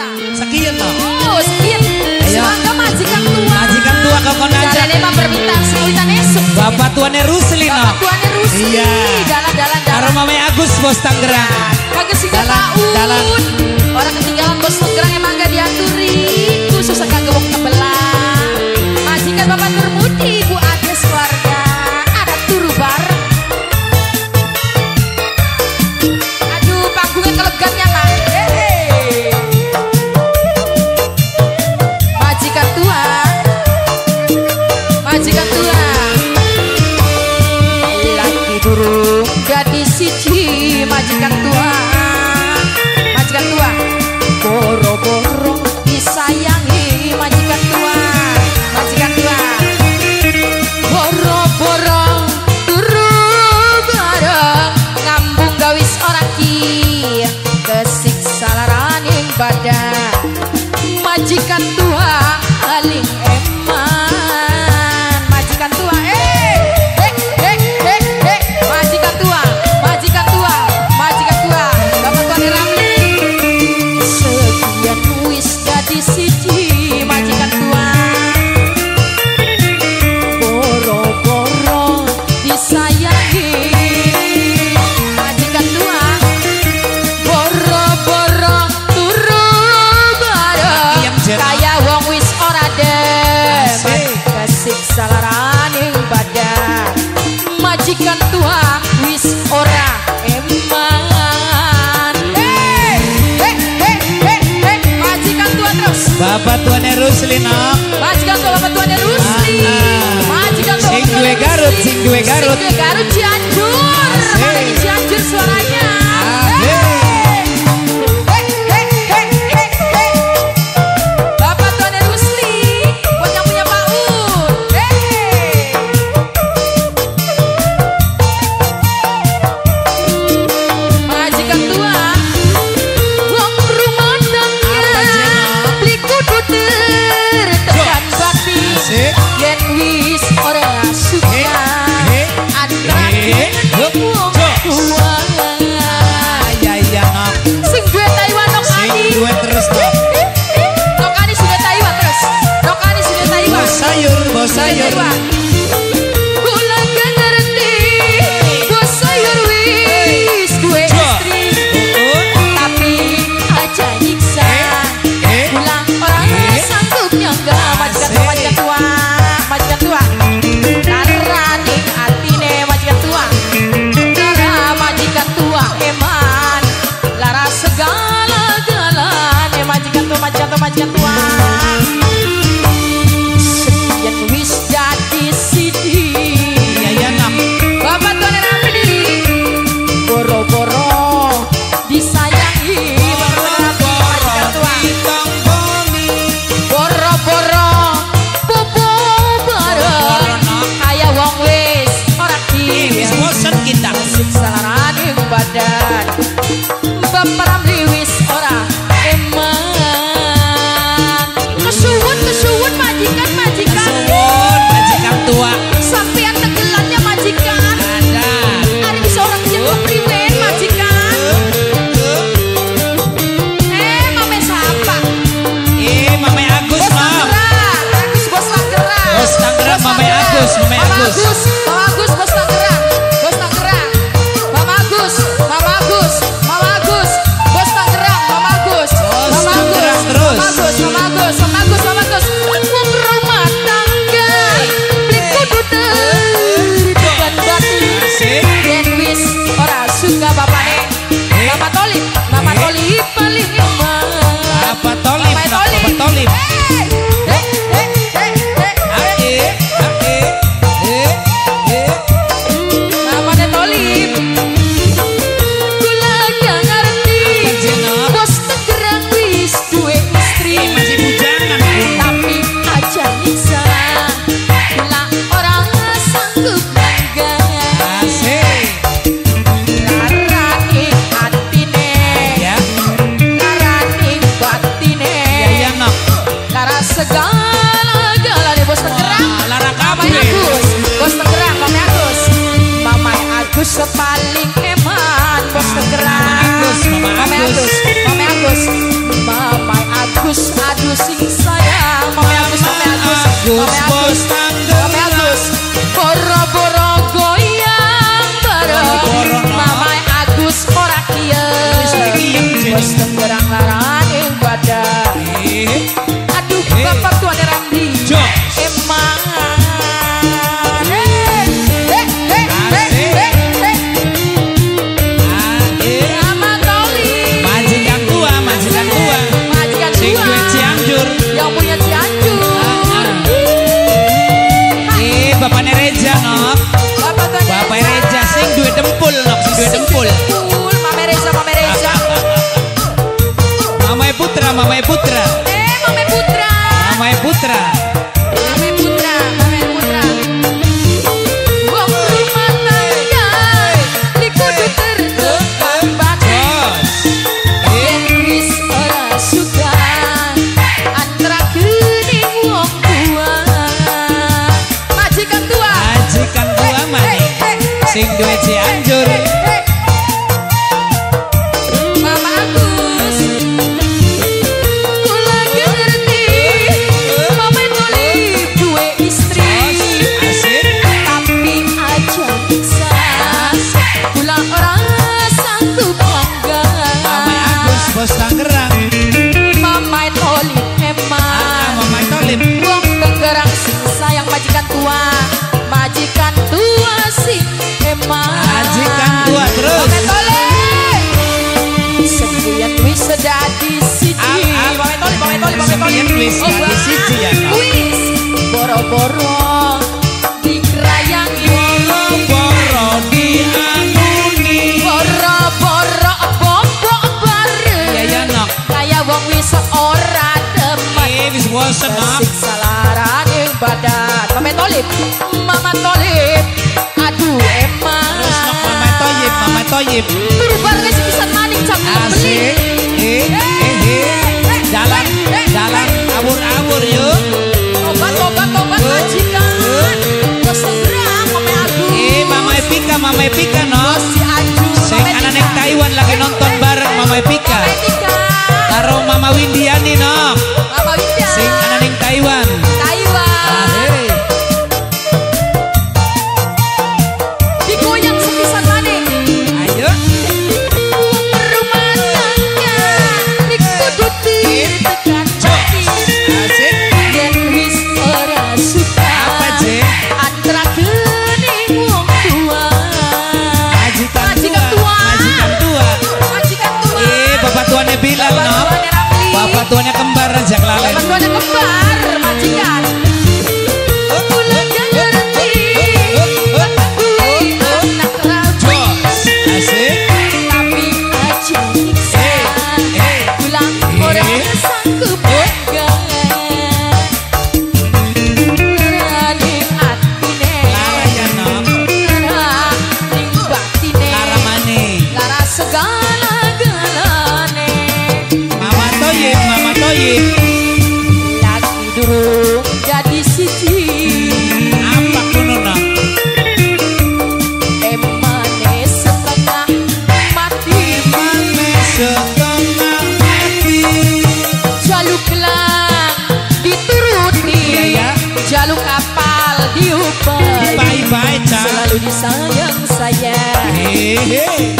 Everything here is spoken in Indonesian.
sakit Sekian loh. Oh, sekian. Semangka majikan tua. Majikan tua kau kon aja. Jalane permintaan sulitan esok Bapak tuannya Rusli Bapak tuannya Rusli. Iya. Dalan-dalan. aroma mame Agus bos Tanggerang kagak sih Dalan. Dalan. negara Cianjur. cosa yo Ramadan Bapak Así que wis oh, kali siji ya, wis. Bobo ya, ya, wis ora eh, bosen badan. Mama tolip. Aduh emang mama toyib mama toyib me pica, no. Sí, a la necta igual la que no. tuanya kembar jak lalen. Orang tuanya kembar. sayang sayang. Hehe.